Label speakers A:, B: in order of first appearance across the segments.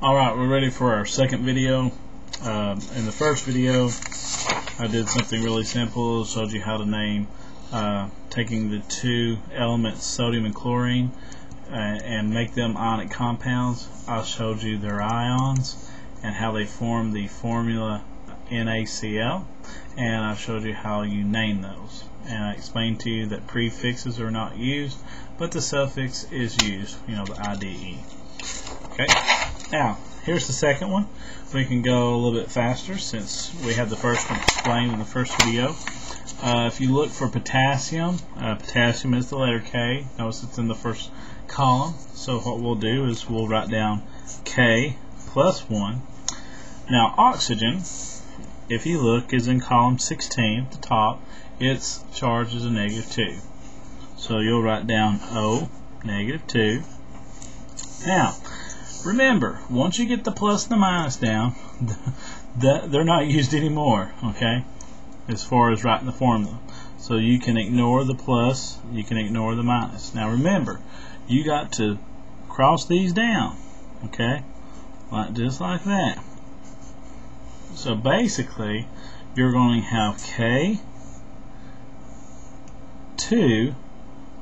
A: Alright, we're ready for our second video. Um, in the first video, I did something really simple, showed you how to name, uh, taking the two elements, sodium and chlorine, uh, and make them ionic compounds. I showed you their ions and how they form the formula NaCl, and I showed you how you name those. And I explained to you that prefixes are not used, but the suffix is used, you know, the IDE. Okay, now here's the second one. We can go a little bit faster since we had the first one explained in the first video. Uh, if you look for potassium, uh, potassium is the letter K. Notice it's in the first column. So what we'll do is we'll write down K plus 1. Now oxygen, if you look, is in column 16 at the top. Its charge is a negative 2. So you'll write down O, negative 2. Now, remember, once you get the plus and the minus down, that they're not used anymore, okay, as far as writing the formula. So you can ignore the plus, you can ignore the minus. Now remember, you got to cross these down, okay, like just like that. So basically, you're going to have K 2,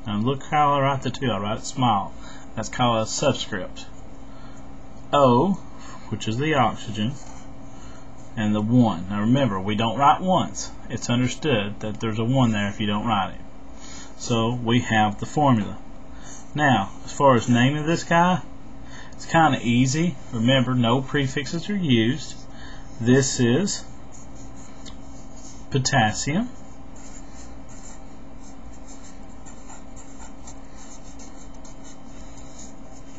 A: and look how I write the 2, I write it small. That's called a subscript. O, which is the oxygen, and the 1. Now remember, we don't write once. It's understood that there's a 1 there if you don't write it. So we have the formula. Now, as far as naming this guy, it's kind of easy. Remember, no prefixes are used. This is potassium.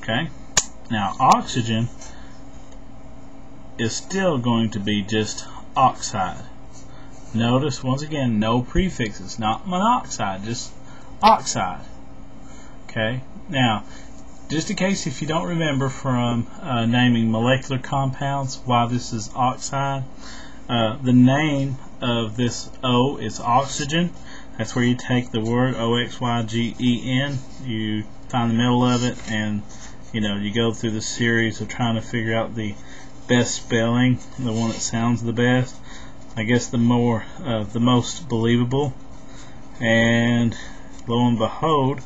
A: Okay. Now oxygen is still going to be just oxide. Notice once again no prefixes, not monoxide, just oxide. Okay. Now, just in case if you don't remember from uh, naming molecular compounds why this is oxide, uh, the name of this O is oxygen. That's where you take the word O X Y G E N, you find the middle of it, and you know you go through the series of trying to figure out the best spelling, the one that sounds the best. I guess the more, uh, the most believable, and lo and behold,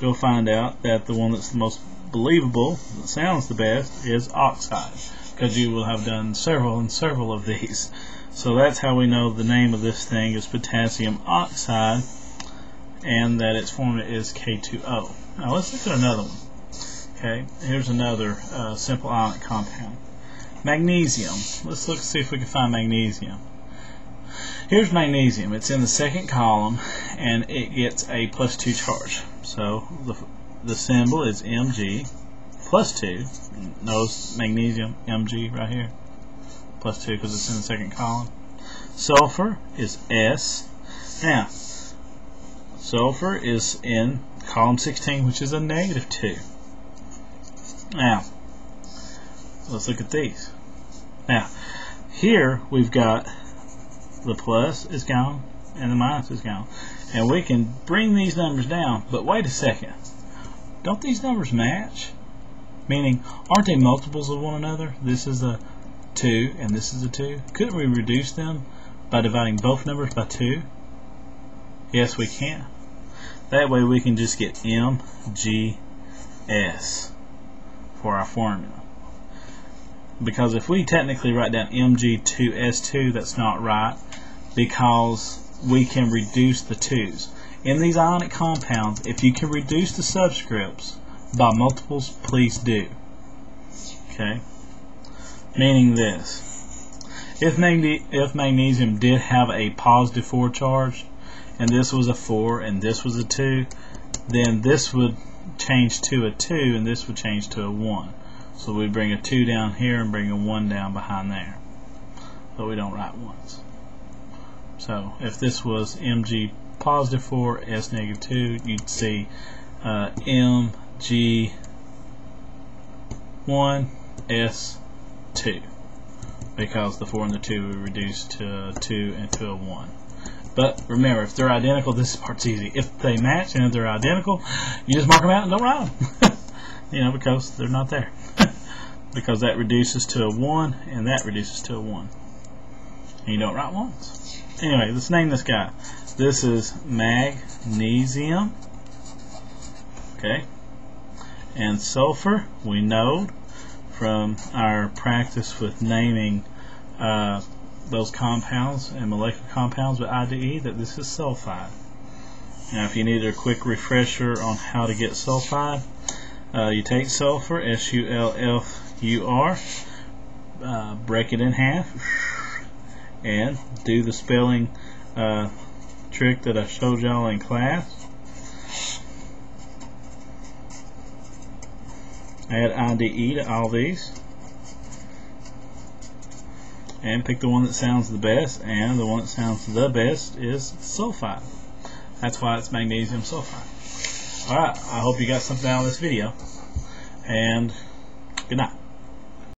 A: you'll find out that the one that's the most believable, that sounds the best, is oxide, because you will have done several and several of these. So that's how we know the name of this thing is potassium oxide, and that its formula is K2O. Now let's look at another one. Okay, here's another uh, simple ionic compound. Magnesium. Let's look see if we can find magnesium. Here's magnesium. It's in the second column, and it gets a plus 2 charge. So the, the symbol is Mg plus 2. Notice magnesium, Mg right here. Plus 2 because it's in the second column. Sulfur is S. Now, sulfur is in column 16, which is a negative 2. Now, let's look at these. Now, here we've got the plus is gone and the minus is gone. And we can bring these numbers down, but wait a second. Don't these numbers match? Meaning, aren't they multiples of one another? This is a 2 and this is a 2. Couldn't we reduce them by dividing both numbers by 2? Yes, we can. That way we can just get M, G, S for our formula. Because if we technically write down Mg2S2, that's not right because we can reduce the 2's. In these ionic compounds, if you can reduce the subscripts by multiples, please do. Okay? Meaning this. If, magne if magnesium did have a positive 4 charge, and this was a 4 and this was a 2, then this would change to a 2 and this would change to a 1. So we bring a 2 down here and bring a 1 down behind there. But we don't write ones. So if this was Mg positive 4, S negative 2, you'd see uh, Mg 1, S 2. Because the 4 and the 2 would reduce to a 2 and to a 1. But remember, if they're identical, this part's easy. If they match and if they're identical, you just mark them out and don't write them. you know, because they're not there. because that reduces to a 1 and that reduces to a 1. And you don't write 1s. Anyway, let's name this guy. This is magnesium. Okay. And sulfur, we know from our practice with naming uh, those compounds and molecular compounds with IDE that this is sulfide. Now if you need a quick refresher on how to get sulfide, uh, you take sulfur, S-U-L-F-U-R, uh, break it in half, and do the spelling uh, trick that I showed y'all in class. Add IDE to all these. And pick the one that sounds the best, and the one that sounds the best is sulfide. That's why it's magnesium sulfide. Alright, I hope you got something out of this video. And good night.